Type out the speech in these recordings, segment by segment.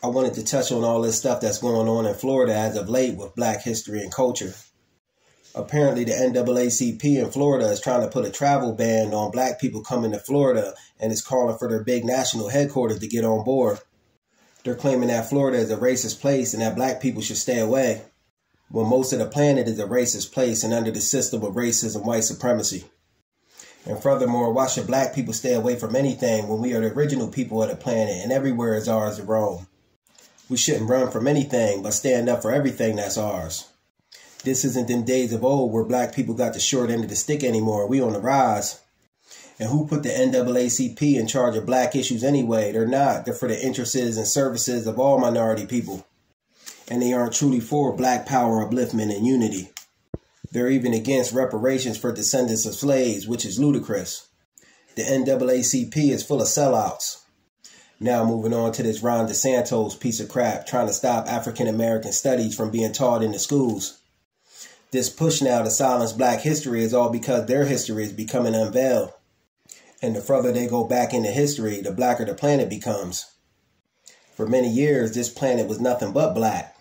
I wanted to touch on all this stuff that's going on in Florida as of late with black history and culture. Apparently, the NAACP in Florida is trying to put a travel ban on black people coming to Florida and is calling for their big national headquarters to get on board. They're claiming that Florida is a racist place and that black people should stay away, when most of the planet is a racist place and under the system of racism, white supremacy. And furthermore, why should black people stay away from anything when we are the original people of the planet and everywhere is ours to roam? We shouldn't run from anything, but stand up for everything that's ours. This isn't them days of old where black people got the short end of the stick anymore. We on the rise. And who put the NAACP in charge of black issues anyway? They're not. They're for the interests and services of all minority people. And they aren't truly for black power, upliftment, and unity. They're even against reparations for descendants of slaves, which is ludicrous. The NAACP is full of sellouts. Now moving on to this Ron DeSantis piece of crap trying to stop African American studies from being taught in the schools. This push now to silence black history is all because their history is becoming unveiled. And the further they go back into history, the blacker the planet becomes. For many years, this planet was nothing but black.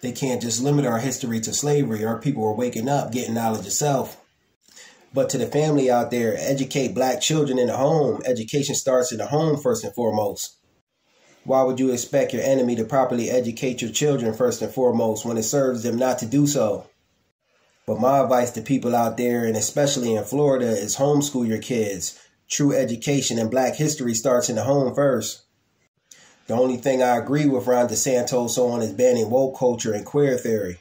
They can't just limit our history to slavery. Our people are waking up, getting knowledge of self. But to the family out there, educate black children in the home. Education starts in the home first and foremost. Why would you expect your enemy to properly educate your children first and foremost when it serves them not to do so? But my advice to people out there, and especially in Florida, is homeschool your kids. True education and black history starts in the home first. The only thing I agree with Ron DeSantis on is banning woke culture and queer theory.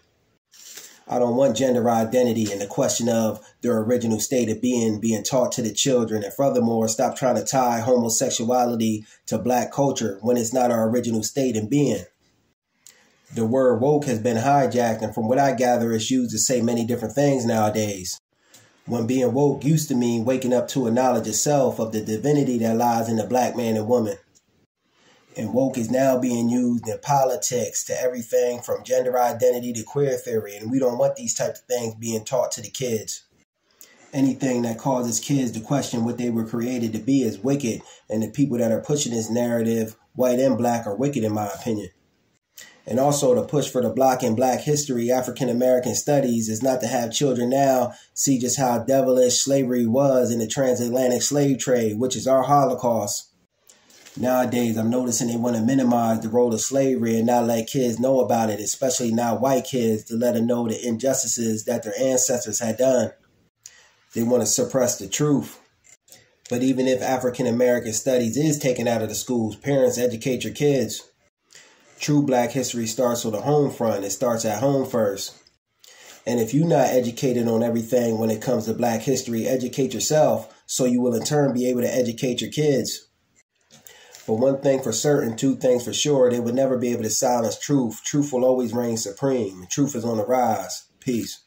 I don't want gender identity and the question of their original state of being being taught to the children. And furthermore, stop trying to tie homosexuality to black culture when it's not our original state of being. The word woke has been hijacked, and from what I gather, it's used to say many different things nowadays. When being woke used to mean waking up to a knowledge of self, of the divinity that lies in the black man and woman. And woke is now being used in politics to everything from gender identity to queer theory. And we don't want these types of things being taught to the kids. Anything that causes kids to question what they were created to be is wicked. And the people that are pushing this narrative, white and black, are wicked in my opinion. And also the push for the block in black history, African American studies is not to have children now see just how devilish slavery was in the transatlantic slave trade, which is our Holocaust. Nowadays, I'm noticing they want to minimize the role of slavery and not let kids know about it, especially not white kids, to let them know the injustices that their ancestors had done. They want to suppress the truth. But even if African American studies is taken out of the schools, parents educate your kids. True black history starts with the home front. It starts at home first. And if you're not educated on everything when it comes to black history, educate yourself so you will in turn be able to educate your kids. But one thing for certain, two things for sure, they would never be able to silence truth. Truth will always reign supreme. Truth is on the rise. Peace.